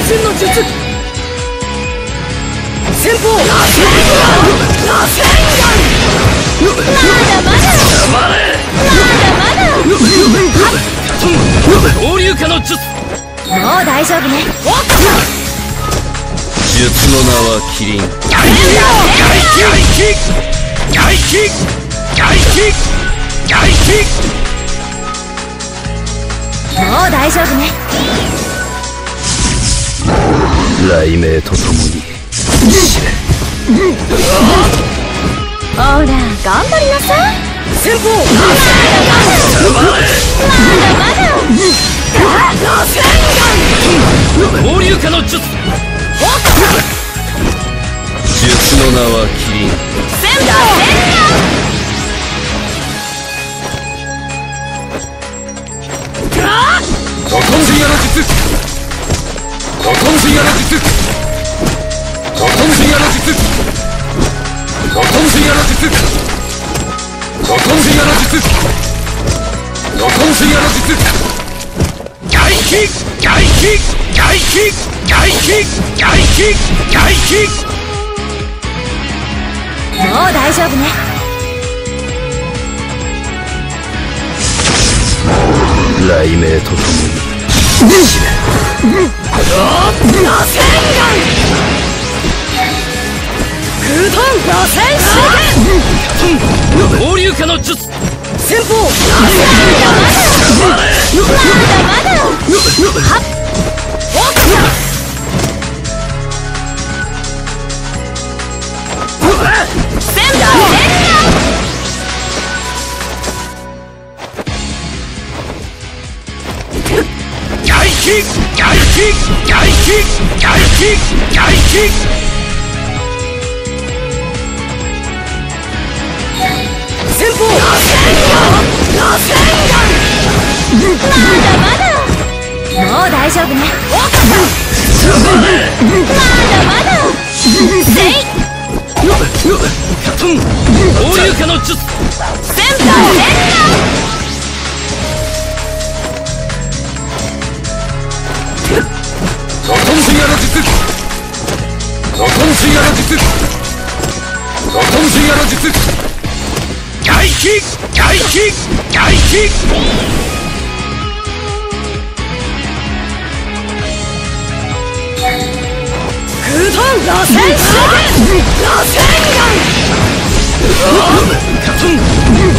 身の術。先方螺旋丸螺旋丸まだ。まだ黙れまだまだ。合流化の術もう大丈夫ね術の名はキリン外気外気外気外気外気もう大丈夫ね雷鳴とともに。死ねほら頑張りなさい先方まだまだ。螺旋丸合流化の術術の名はキリン先方ロトンジアの術ロトンジアの術ロトンジアの術ロトンジアの術ロトンジアの術ロトンジアの術外気外気外気外気外気外気もう大丈夫ね。雷鳴とともに。合流化の術先方まだまだ先外気外気外気外気外気先方。螺旋丸螺旋まだまだ。もう大丈夫ねまだまだせい丸合流化の術先方。ロ外気外気空遁螺旋螺旋丸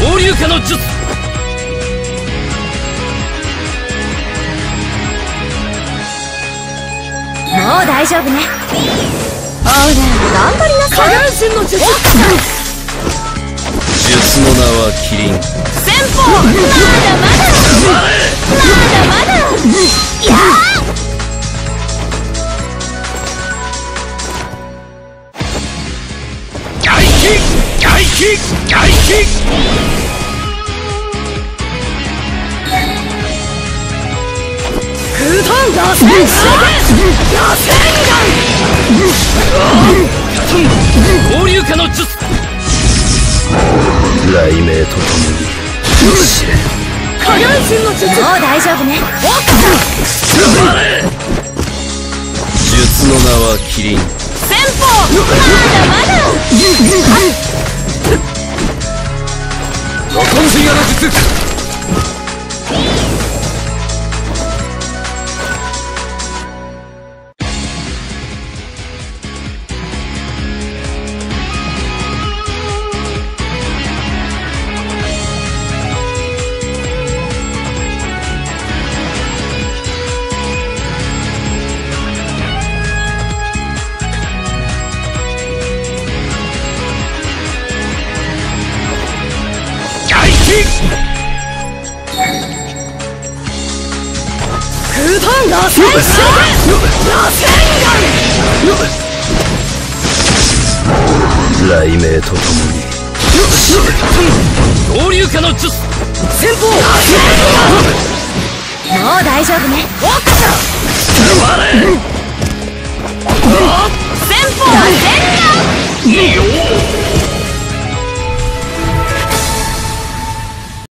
合流化の術もう大丈夫ね。ほら頑張りなさい。下半身の術。術の名はキリン雷鳴とともに死ね。下半身の術もう大丈夫ね。術の名はキリン先方まだまだ。の術雷鳴とともに。合流化の術先方もう大丈夫ねおっと座れ先方螺旋丸